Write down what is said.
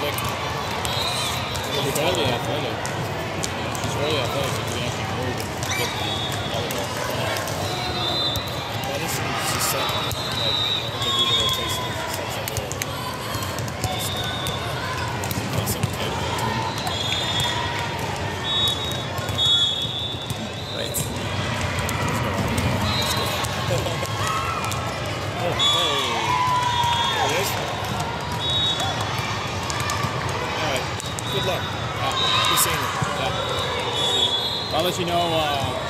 slick. She's really athletic. She's really athletic. She can actually move and get luck. Oh, yeah. You've seen it. Yeah. I'll let you know. Uh,